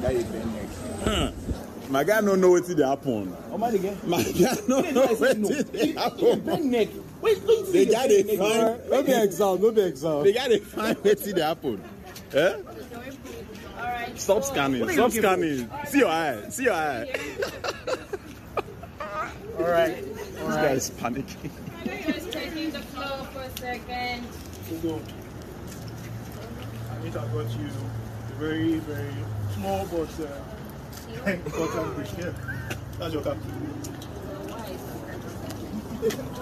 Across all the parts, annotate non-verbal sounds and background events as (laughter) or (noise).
That is. My guy no know wetin dey happen. Oh my God. My guy no know wetin dey happen. Bend neck. Wait, wait. The guy dey find. No be exam, no be exam. The guy dey find wetin dey happen. Eh? Alright. Stop scanning. What are you Stop looking for? scanning. See your eye. See your eye. (laughs) All right. This guy is panicking. Just checking the flow for a second. Ugo. I need to got you a very, very small but uh, important bridge. Yeah. That's your cap.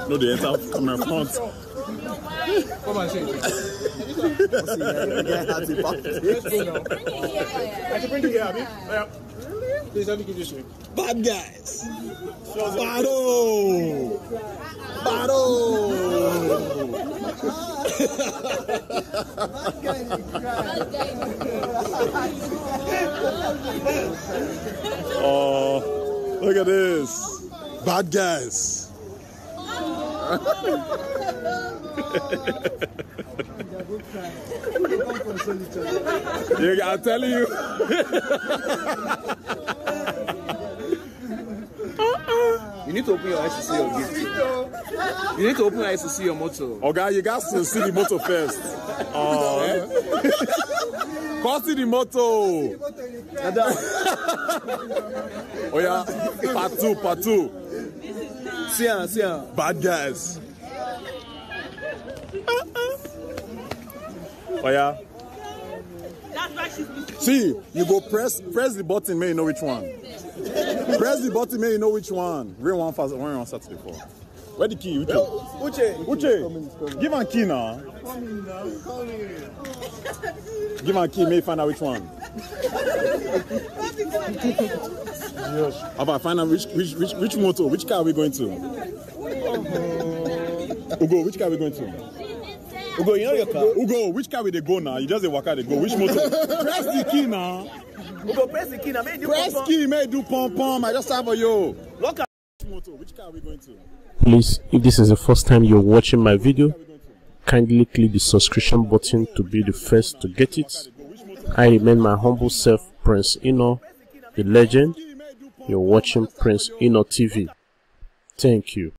No dey enter camera front. Come and say it. The guy has a back. Let's go now. I should bring it here, Abby. Oh, yeah. Please let me give this way. Bad guys. Battle. Battle. Oh, look at this. Bad guys. I'm (laughs) telling you. (laughs) need to open your eyes to see your gift. You need to open your eyes to see your motto. Oga, you got to see the motor first. (laughs) Oh. (laughs) Come see the motor. oh yeah, part two, part two. See ya, see ya. Bad guys. Oh yeah. See, you go press press the button, may you know which one. Press the button, may you know which one. Rain one fast, one on Saturday for. Where the key? Uche. Uche. Uche, give him key now. Give him key, may find out which one. How about find out which which which which motor, which car are we going to? Ugo, which car are we going to? Ugo, you know your car? Ugo, which car will they go now? You just a waka they go. Which motor? (laughs) Press the key now. Ugo, press the key now. Make you Press pump, key, may do pom pom. I just have for you. pump. Lock up. Which motor? Which car are we going to? Please, if this is the first time you're watching my video, kindly click the subscription button to be the first to get it. I remain my humble self, Prince Inno, the legend. You're watching Prince Inno TV. Thank you.